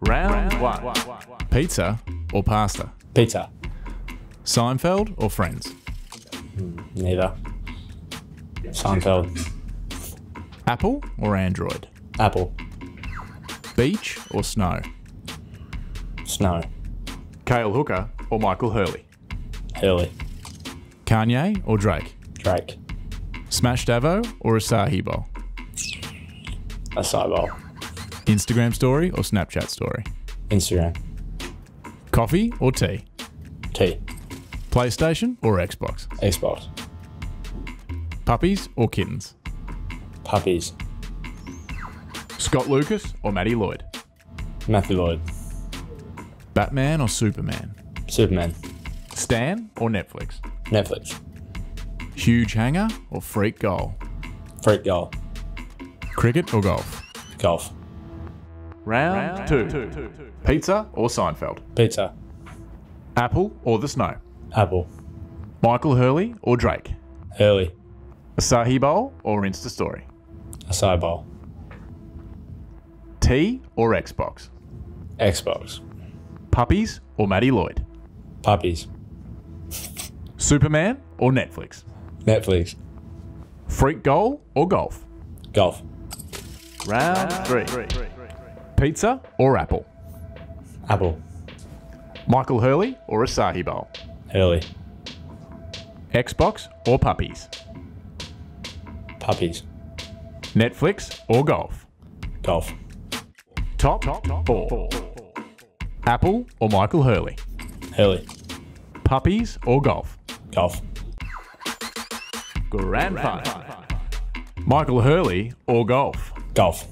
Round one. Pizza or pasta? Pizza. Seinfeld or Friends? Neither. Seinfeld. Apple or Android? Apple. Beach or snow? Snow. Cale Hooker or Michael Hurley? Hurley. Kanye or Drake? Drake. Smashed avo or Acai Bowl? Acai bowl. Instagram story or Snapchat story? Instagram. Coffee or tea? Tea. PlayStation or Xbox? Xbox. Puppies or kittens? Puppies. Scott Lucas or Matty Lloyd? Matthew Lloyd. Batman or Superman? Superman. Stan or Netflix? Netflix. Huge hanger or freak goal? Freak goal. Cricket or golf? Golf. Round, two. Pizza or Seinfeld? Pizza. Apple or the snow? Apple. Michael Hurley or Drake? Hurley. Acai Bowl or Insta Story? Acai bowl. Tea or Xbox? Xbox. Puppies or Matty Lloyd? Puppies. Superman or Netflix? Netflix. Freak goal or golf? Golf. Round three. Pizza or Apple? Apple. Michael Hurley or Acai Bowl? Hurley. Xbox or puppies? Puppies. Netflix or golf? Golf. Top, four. Apple or Michael Hurley? Hurley. Puppies or golf? Golf. Grand final. Michael Hurley or golf? Golf.